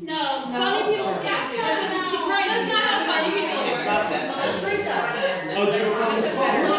No. Funny people. Yeah, funny people. It's not funny people. It's not that. Teresa. Oh, Jordan was funny.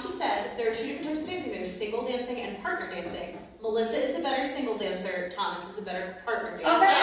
she said, there are two different types of dancing. There's single dancing and partner dancing. Melissa is a better single dancer. Thomas is a better partner dancer. Okay.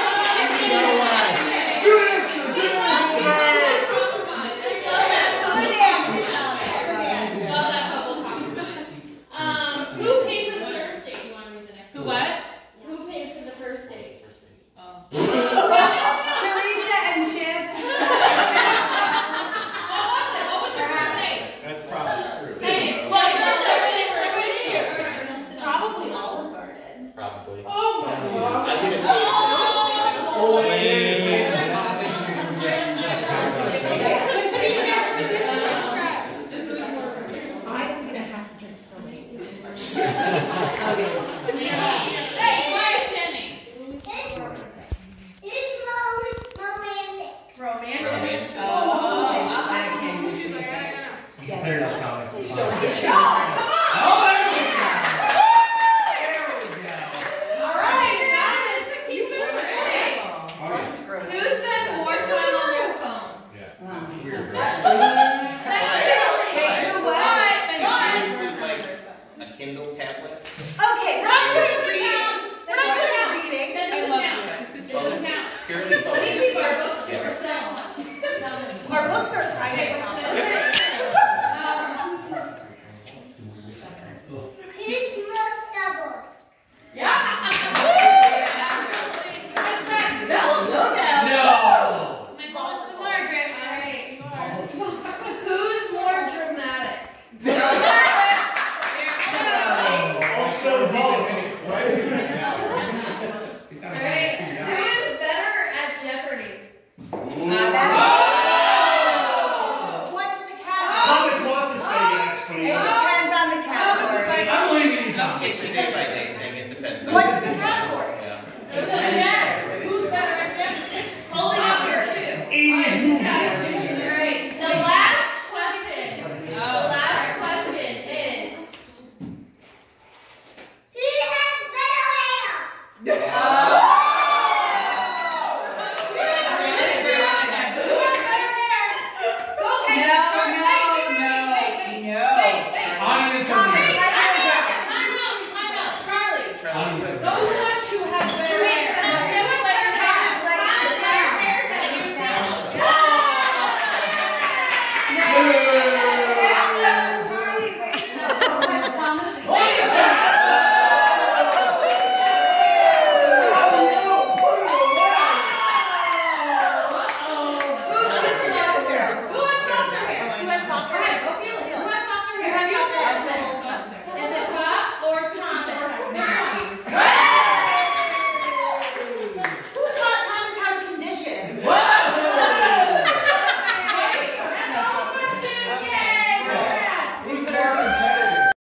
Our books 可以随便。